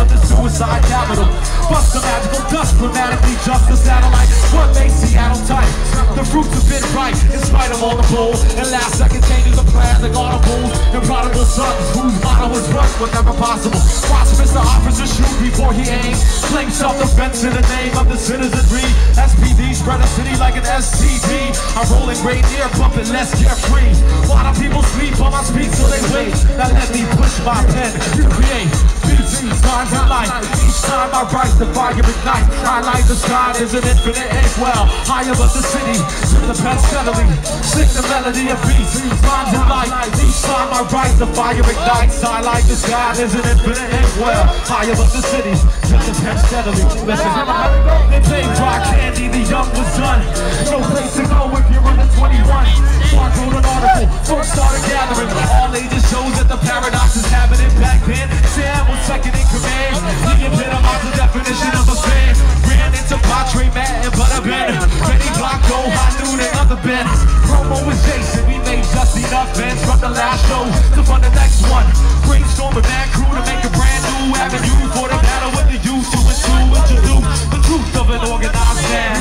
of the suicide capital. Bust the magical dust, dramatically just the satellite. What makes Seattle tight? The fruits have been right, in spite of all the bull. And last second changes the plan, the audibles. And prodigal sons, whose motto was work whenever possible. Watch Mr. Officer shoot before he aims. Claim self-defense in the name of the citizenry. SPD spread a city like an STD. I'm rolling right near, bumping less carefree. Lot of people the fire ignite. I light the sky, there's an infinite inkwell. High above the city, sip the pen steadily. Sing the melody of beats, rhymes, and light. Each time I write, the fire ignites. I light the sky, there's an infinite inkwell. High above the city, sip the pen steadily. Listen, they play rock candy, the young was and. Promo was Jason. We made just enough bands from the last show to fund the next one. Brainstorm a band crew to make a brand new avenue for the battle with the youth to and to introduce the truth of an organized band.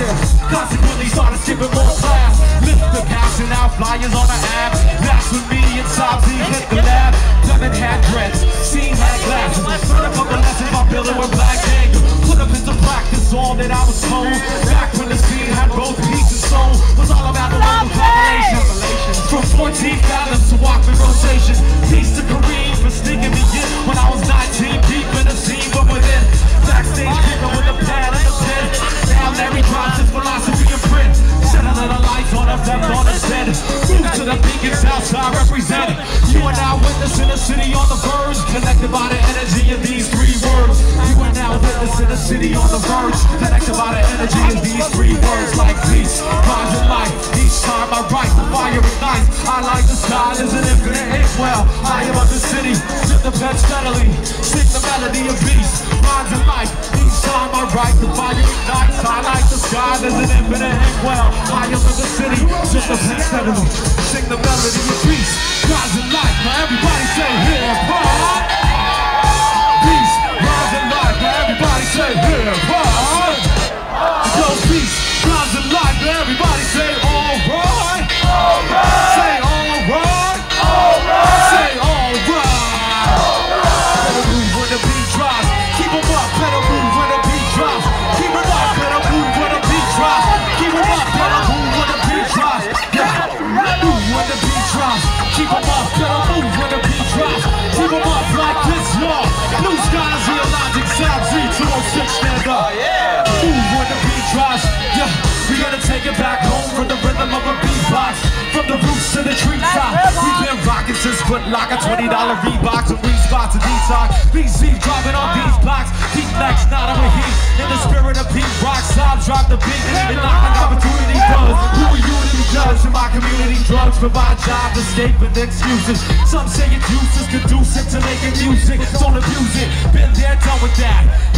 Consequently, started skipping more class. Lift the passing out flyers on the app. That's when me and Sabzi hit the lab. Lemon had dreads, scene had glasses. Learned a couple lessons by Billy with Black Daniel. Put up into practice all that I was told. 14 fathoms to Walkman rotation. Peace to Kareem for sneaking me in when I was 19. Deep in the scene from within. Backstage creeping with a pad and a pen. Now Larry drops his philosophy in print. Set a little lights on us, left on the set. Move to the beacon, Southside represent. You are now witnessing a city on the verge. Connected by the energy of these three words. You are now witnessing a city on the verge. Connected by the energy of these three words. Like peace, rise sky, there's an infinite inkwell. I am of the city, sip the pen steadily. Sing the melody of peace, rise and light. Each time I write, the fire ignites. I like the sky, there's an infinite inkwell. I am of the city, sip the pen steadily. Sing the melody of peace, rise and light. Now everybody say hip hop. Peace, rise and light. Now everybody say hip hop. Foot Locker, $20 Reeboks and respots and detox. BZ dropping on these blocks. Heat next, not on heat. In the spirit of Pete Rock, Sob drop the beat. And knock an opportunity buzz. Who are you to be judged? In my community, drugs provide job escape and excuses. Some say it's useless, conducive to making music. Don't abuse it. Been there, done with that.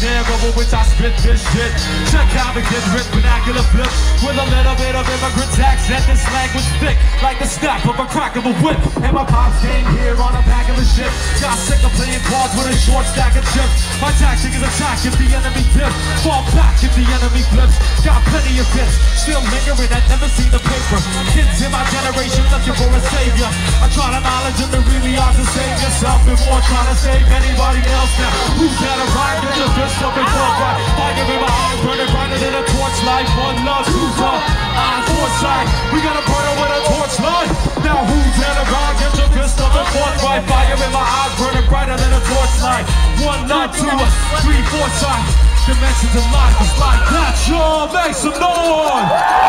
Get over which I spit this shit. Check how it gets ripped, vernacular flip. With a little bit of immigrant accent. This language thick like the snap of a crack of a whip. And my pops came here on a back of a ship. Got sick of playing cards with a short stack of chips. My tactic is attack if the enemy dips. Fall back if the enemy flips. Got plenty of bits, still lingering. I never see the paper. Kids in my generation looking for a savior. I try to knowledge and the really are to save yourself before trying to save anybody else now. Who's got Dimensions of life is like that. Make some noise.